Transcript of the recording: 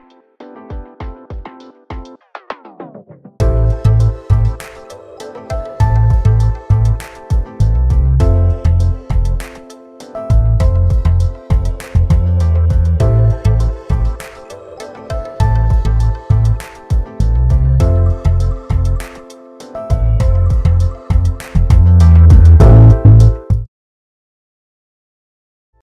you